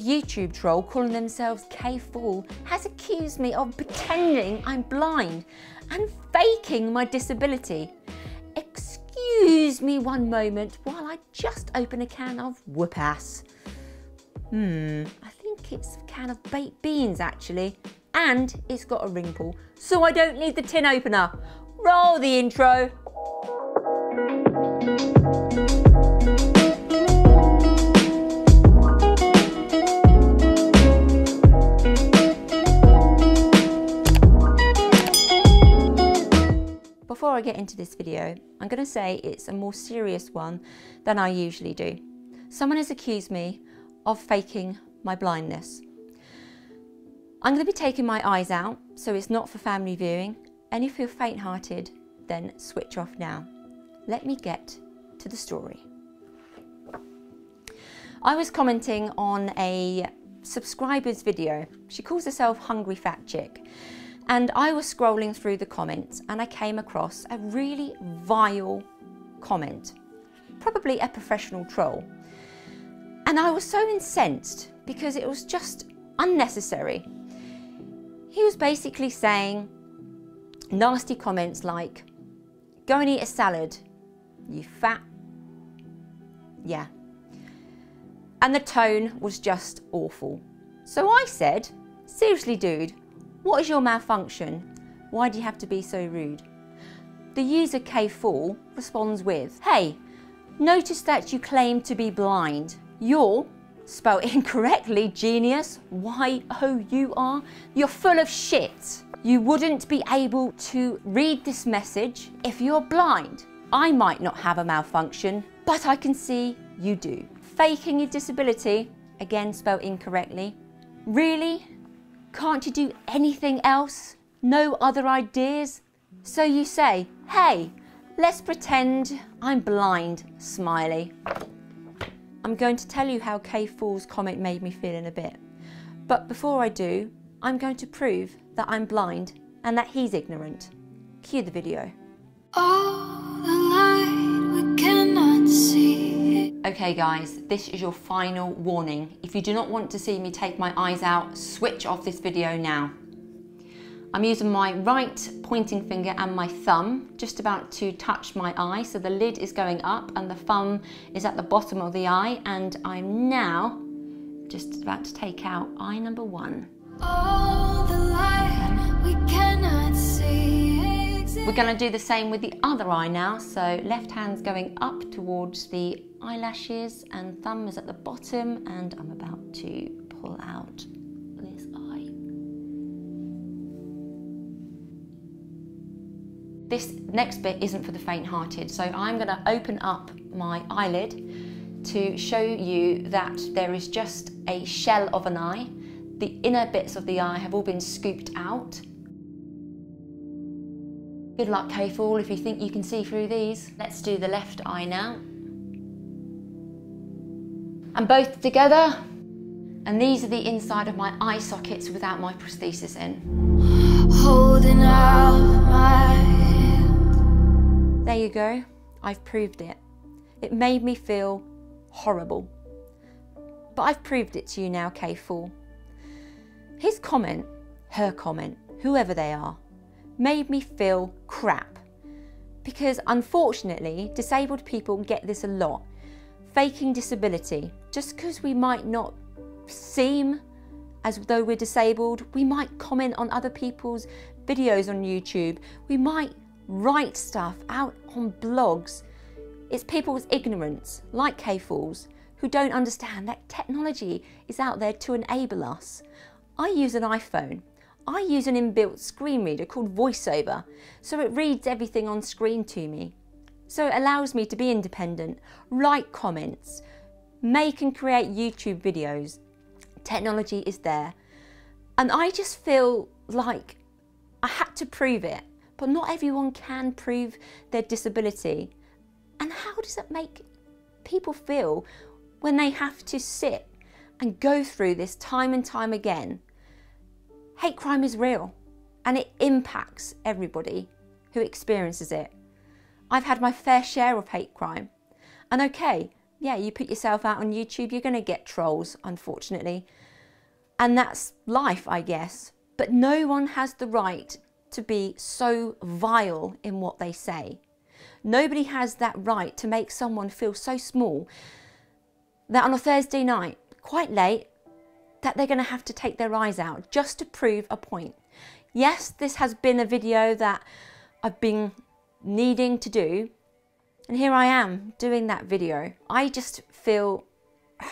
YouTube troll calling themselves K Fool has accused me of pretending I'm blind and faking my disability. Excuse me one moment while I just open a can of whoop ass. Hmm, I think it's a can of baked beans actually. And it's got a ring pull, so I don't need the tin opener. Roll the intro. Get into this video, I'm going to say it's a more serious one than I usually do. Someone has accused me of faking my blindness. I'm going to be taking my eyes out, so it's not for family viewing, and if you're faint-hearted, then switch off now. Let me get to the story. I was commenting on a subscriber's video. She calls herself Hungry Fat Chick. And I was scrolling through the comments and I came across a really vile comment, probably a professional troll. And I was so incensed because it was just unnecessary. He was basically saying nasty comments like, go and eat a salad, you fat, yeah. And the tone was just awful. So I said, seriously dude, what is your malfunction? Why do you have to be so rude? The user KFool responds with, Hey, notice that you claim to be blind. You're, spelled incorrectly, genius, Y-O-U-R, You're full of shit. You wouldn't be able to read this message if you're blind. I might not have a malfunction, but I can see you do. Faking your disability, again spelled incorrectly. Really? Can't you do anything else? No other ideas? So you say, hey, let's pretend I'm blind, smiley. I'm going to tell you how K Fool's comment made me feel in a bit. But before I do, I'm going to prove that I'm blind and that he's ignorant. Cue the video. All Okay guys, this is your final warning. If you do not want to see me take my eyes out, switch off this video now. I'm using my right pointing finger and my thumb just about to touch my eye. So the lid is going up and the thumb is at the bottom of the eye. And I'm now just about to take out eye number one. We're going to do the same with the other eye now. So left hand's going up towards the eyelashes and thumb is at the bottom and I'm about to pull out this eye. This next bit isn't for the faint-hearted, so I'm going to open up my eyelid to show you that there is just a shell of an eye. The inner bits of the eye have all been scooped out. Good luck, K-Fool, if you think you can see through these. Let's do the left eye now. And both together. And these are the inside of my eye sockets without my prosthesis in. Holding out my hand. There you go. I've proved it. It made me feel horrible. But I've proved it to you now, K Fool. His comment, her comment, whoever they are, made me feel crap. Because unfortunately, disabled people get this a lot. Faking disability. Just because we might not seem as though we're disabled, we might comment on other people's videos on YouTube. We might write stuff out on blogs. It's people's ignorance, like K-Fools, who don't understand that technology is out there to enable us. I use an iPhone. I use an inbuilt screen reader called VoiceOver, so it reads everything on screen to me. So it allows me to be independent, write comments, make and create YouTube videos. Technology is there. And I just feel like I had to prove it, but not everyone can prove their disability. And how does it make people feel when they have to sit and go through this time and time again? Hate crime is real and it impacts everybody who experiences it. I've had my fair share of hate crime. And okay, yeah, you put yourself out on YouTube, you're going to get trolls, unfortunately. And that's life, I guess. But no one has the right to be so vile in what they say. Nobody has that right to make someone feel so small that on a Thursday night, quite late, that they're going to have to take their eyes out just to prove a point. Yes, this has been a video that I've been needing to do, and here I am doing that video. I just feel,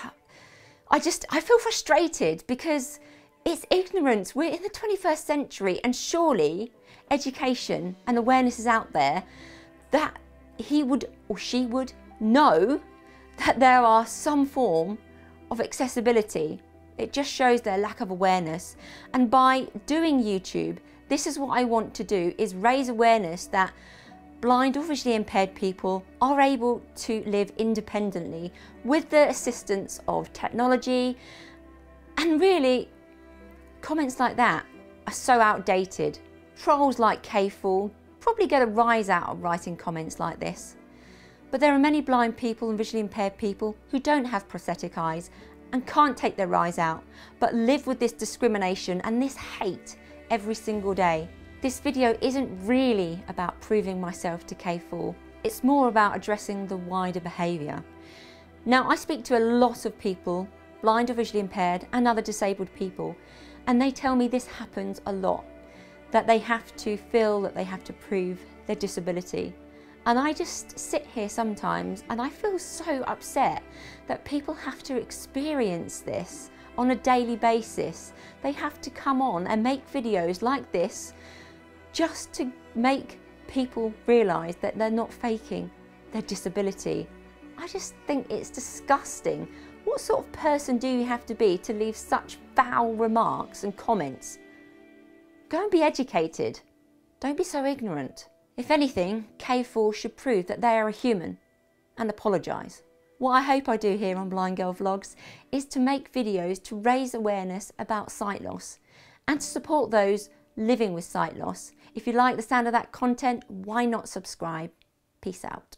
I just, I feel frustrated because it's ignorance. We're in the 21st century, and surely education and awareness is out there that he would or she would know that there are some form of accessibility. It just shows their lack of awareness. And by doing YouTube, this is what I want to do is raise awareness that blind or visually impaired people are able to live independently with the assistance of technology. And really, comments like that are so outdated. Trolls like KFool probably get a rise out of writing comments like this. But there are many blind people and visually impaired people who don't have prosthetic eyes and can't take their eyes out, but live with this discrimination and this hate every single day. This video isn't really about proving myself to K Fool. It's more about addressing the wider behaviour. Now, I speak to a lot of people, blind or visually impaired, and other disabled people, and they tell me this happens a lot, that they have to feel that they have to prove their disability. And I just sit here sometimes and I feel so upset that people have to experience this on a daily basis. They have to come on and make videos like this just to make people realise that they're not faking their disability. I just think it's disgusting. What sort of person do you have to be to leave such foul remarks and comments? Go and be educated. Don't be so ignorant. If anything, K Fool should prove that they are a human and apologise. What I hope I do here on Blind Girl Vlogs is to make videos to raise awareness about sight loss and to support those living with sight loss if you like the sound of that content, why not subscribe? Peace out.